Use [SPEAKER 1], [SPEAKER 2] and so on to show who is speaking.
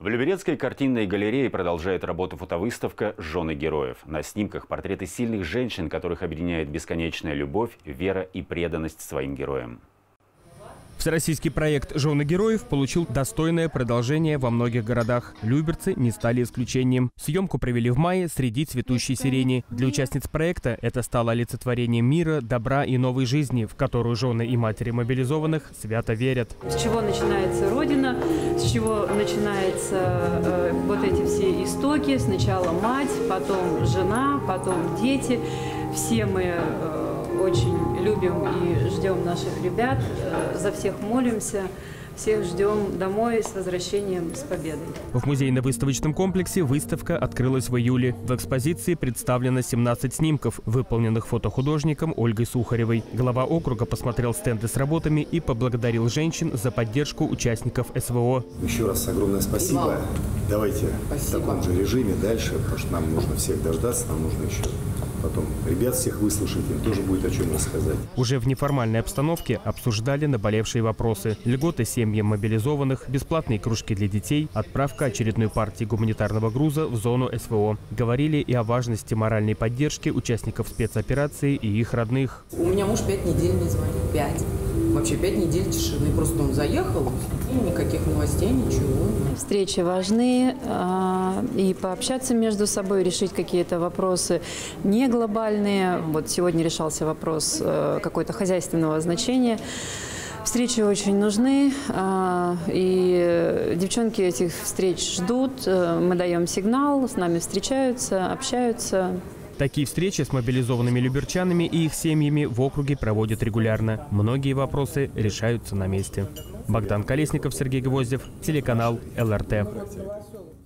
[SPEAKER 1] В Люберецкой картинной галерее продолжает работу фотовыставка «Жены героев». На снимках портреты сильных женщин, которых объединяет бесконечная любовь, вера и преданность своим героям.
[SPEAKER 2] Всероссийский проект «Жены героев» получил достойное продолжение во многих городах. Люберцы не стали исключением. Съемку провели в мае среди цветущей сирени. Для участниц проекта это стало олицетворением мира, добра и новой жизни, в которую жены и матери мобилизованных свято верят.
[SPEAKER 3] С чего начинается Родина, с чего начинаются э, вот эти все истоки. Сначала мать, потом жена, потом дети. Все мы э, очень любим и ждем наших ребят, за всех молимся. Всех ждем домой с возвращением, с победой.
[SPEAKER 2] В музейно-выставочном комплексе выставка открылась в июле. В экспозиции представлено 17 снимков, выполненных фотохудожником Ольгой Сухаревой. Глава округа посмотрел стенды с работами и поблагодарил женщин за поддержку участников СВО.
[SPEAKER 4] Еще раз огромное спасибо. Давайте спасибо. в таком же режиме дальше, потому что нам нужно всех дождаться, нам нужно еще потом ребят всех выслушать, им тоже будет о чем рассказать.
[SPEAKER 2] Уже в неформальной обстановке обсуждали наболевшие вопросы. Льготы семьям мобилизованных, бесплатные кружки для детей, отправка очередной партии гуманитарного груза в зону СВО. Говорили и о важности моральной поддержки участников спецоперации и их родных.
[SPEAKER 5] У меня муж пять недель не звонил. Пять. Вообще пять недель тишины. Просто он заехал, и никаких новостей, ничего.
[SPEAKER 3] Встречи важны, а, и пообщаться между собой, решить какие-то вопросы не глобальные. Вот сегодня решался вопрос э, какой-то хозяйственного значения. Встречи очень нужны, а, и девчонки этих встреч ждут. Э, мы даем сигнал, с нами встречаются, общаются.
[SPEAKER 2] Такие встречи с мобилизованными люберчанами и их семьями в округе проводят регулярно. Многие вопросы решаются на месте. Богдан Колесников, Сергей Гвоздев, телеканал ЛРТ.